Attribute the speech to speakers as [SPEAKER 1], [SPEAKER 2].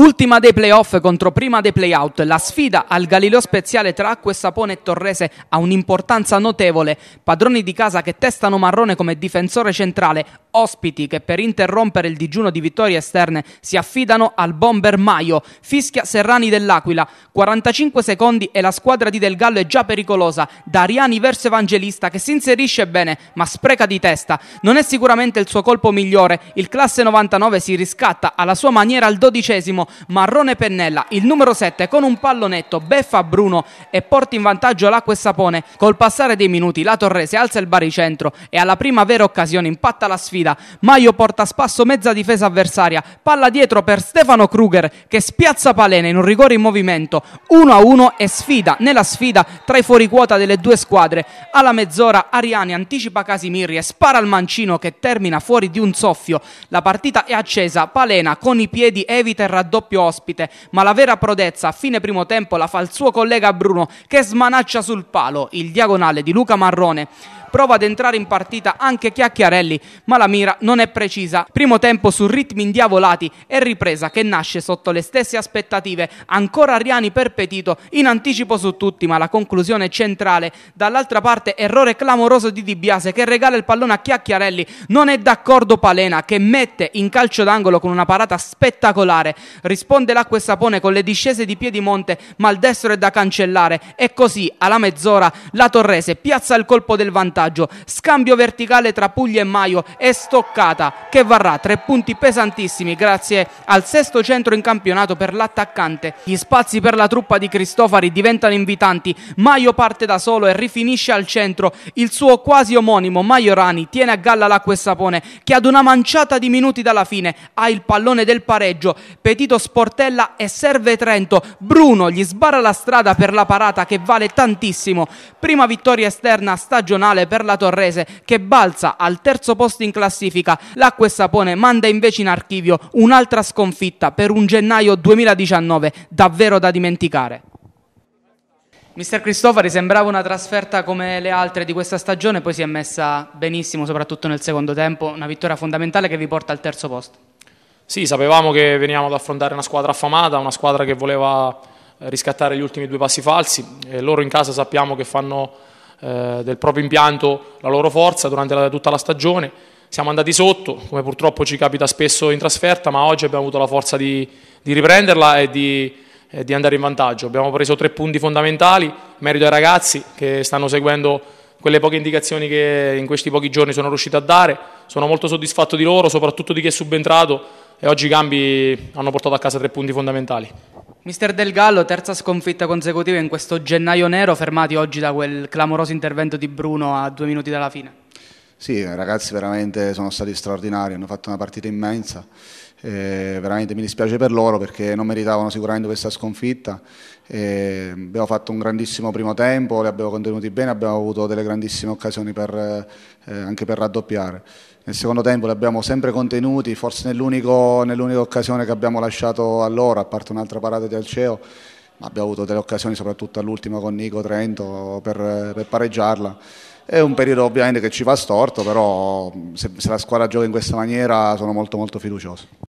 [SPEAKER 1] Ultima dei playoff contro prima dei playout, la sfida al Galileo Speziale tra Acqua e Sapone e Torrese ha un'importanza notevole. Padroni di casa che testano Marrone come difensore centrale, ospiti che per interrompere il digiuno di vittorie esterne si affidano al bomber Maio. Fischia Serrani dell'Aquila, 45 secondi e la squadra di Del Gallo è già pericolosa. Dariani verso Evangelista che si inserisce bene ma spreca di testa. Non è sicuramente il suo colpo migliore, il classe 99 si riscatta alla sua maniera al dodicesimo Marrone Pennella, il numero 7 con un pallonetto, beffa Bruno e porta in vantaggio l'acqua e sapone. Col passare dei minuti la Torrese alza il baricentro e alla prima vera occasione impatta la sfida. Maio porta a spasso mezza difesa avversaria, palla dietro per Stefano Kruger che spiazza Palena in un rigore in movimento. 1 a 1 e sfida nella sfida tra i fuoriquota delle due squadre. Alla mezz'ora Ariani anticipa Casimirri e spara al mancino che termina fuori di un soffio. La partita è accesa, Palena con i piedi evita il raddoppio doppio ospite, ma la vera prodezza a fine primo tempo la fa il suo collega Bruno che smanaccia sul palo il diagonale di Luca Marrone prova ad entrare in partita anche Chiacchiarelli, ma la mira non è precisa. Primo tempo su ritmi indiavolati e ripresa che nasce sotto le stesse aspettative. Ancora Ariani per Petito, in anticipo su tutti, ma la conclusione centrale. Dall'altra parte errore clamoroso di Di Biase che regala il pallone a Chiacchiarelli. Non è d'accordo Palena che mette in calcio d'angolo con una parata spettacolare. Risponde l'acqua e sapone con le discese di Piedimonte, ma il destro è da cancellare. E così, alla mezz'ora, la Torrese piazza il colpo del vantaggio vantaggio. Scambio verticale tra Puglia e Maio e stoccata che varrà tre punti pesantissimi grazie al sesto centro in campionato per l'attaccante. Gli spazi per la truppa di Cristofari diventano invitanti. Maio parte da solo e rifinisce al centro. Il suo quasi omonimo Maio Rani tiene a galla l'acqua e sapone che ad una manciata di minuti dalla fine ha il pallone del pareggio. Petito sportella e serve Trento. Bruno gli sbarra la strada per la parata che vale tantissimo. Prima vittoria esterna stagionale per la Torrese che balza al terzo posto in classifica. L'acqua e sapone manda invece in archivio un'altra sconfitta per un gennaio 2019 davvero da dimenticare. Mister Cristofari sembrava una trasferta come le altre di questa stagione, poi si è messa benissimo, soprattutto nel secondo tempo, una vittoria fondamentale che vi porta al terzo posto.
[SPEAKER 2] Sì, sapevamo che veniamo ad affrontare una squadra affamata, una squadra che voleva riscattare gli ultimi due passi falsi e loro in casa sappiamo che fanno eh, del proprio impianto la loro forza durante la, tutta la stagione. Siamo andati sotto, come purtroppo ci capita spesso in trasferta, ma oggi abbiamo avuto la forza di, di riprenderla e di, eh, di andare in vantaggio. Abbiamo preso tre punti fondamentali, merito ai ragazzi che stanno seguendo quelle poche indicazioni che in questi pochi giorni sono riuscito a dare. Sono molto soddisfatto di loro, soprattutto di chi è subentrato e oggi i cambi hanno portato a casa tre punti fondamentali.
[SPEAKER 1] Mister Del Gallo, terza sconfitta consecutiva in questo gennaio nero, fermati oggi da quel clamoroso intervento di Bruno a due minuti dalla fine.
[SPEAKER 3] Sì, i ragazzi veramente sono stati straordinari, hanno fatto una partita immensa. Eh, veramente mi dispiace per loro perché non meritavano sicuramente questa sconfitta. Eh, abbiamo fatto un grandissimo primo tempo, li abbiamo contenuti bene, abbiamo avuto delle grandissime occasioni per, eh, anche per raddoppiare. Nel secondo tempo li abbiamo sempre contenuti, forse nell'unica nell occasione che abbiamo lasciato a loro, a parte un'altra parata di Alceo, ma abbiamo avuto delle occasioni soprattutto all'ultima con Nico Trento per, per, pareggiarla. È un periodo ovviamente che ci fa storto, però se, se la squadra gioca in questa maniera sono molto molto fiducioso.